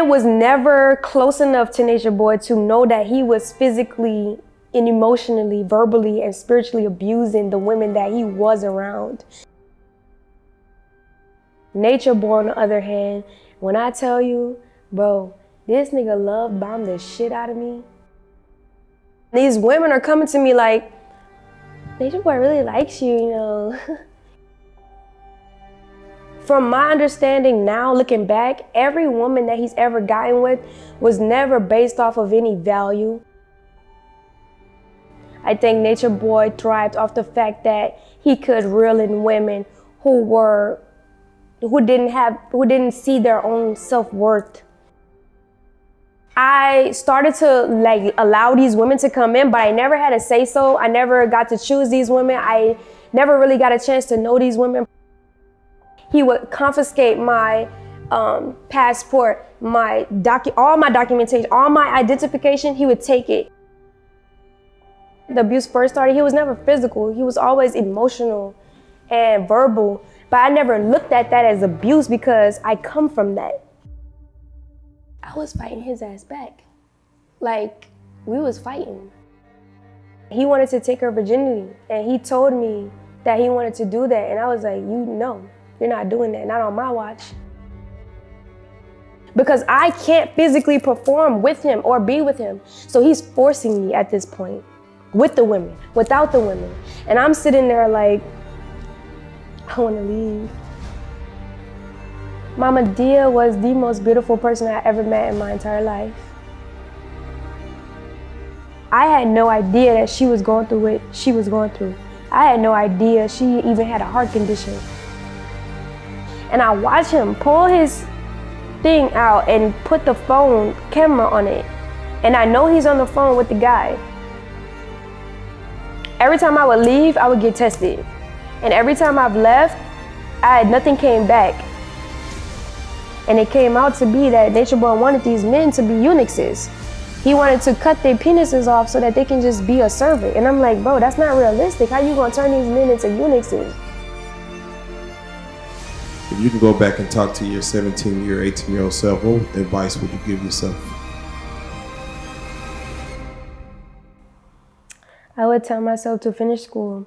Was never close enough to Nature Boy to know that he was physically and emotionally, verbally, and spiritually abusing the women that he was around. Nature Boy, on the other hand, when I tell you, bro, this nigga love bombed the shit out of me. These women are coming to me like, Nature Boy really likes you, you know. From my understanding now, looking back, every woman that he's ever gotten with was never based off of any value. I think Nature Boy thrived off the fact that he could reel in women who were who didn't have who didn't see their own self-worth. I started to like allow these women to come in, but I never had a say so. I never got to choose these women. I never really got a chance to know these women. He would confiscate my um, passport, my docu- all my documentation, all my identification. He would take it. The abuse first started. He was never physical. He was always emotional and verbal. But I never looked at that as abuse because I come from that. I was fighting his ass back. Like, we was fighting. He wanted to take her virginity, and he told me that he wanted to do that. And I was like, you know, you're not doing that, not on my watch. Because I can't physically perform with him or be with him. So he's forcing me at this point with the women, without the women. And I'm sitting there like, I want to leave. Mama Dia was the most beautiful person I ever met in my entire life. I had no idea that she was going through what she was going through. I had no idea she even had a heart condition and I watch him pull his thing out and put the phone camera on it. And I know he's on the phone with the guy. Every time I would leave, I would get tested. And every time I've left, I had nothing came back. And it came out to be that Nature Boy wanted these men to be eunuchs. He wanted to cut their penises off so that they can just be a servant. And I'm like, bro, that's not realistic. How you gonna turn these men into eunuchs? If you can go back and talk to your 17 year, 18 year old self, what advice would you give yourself? I would tell myself to finish school.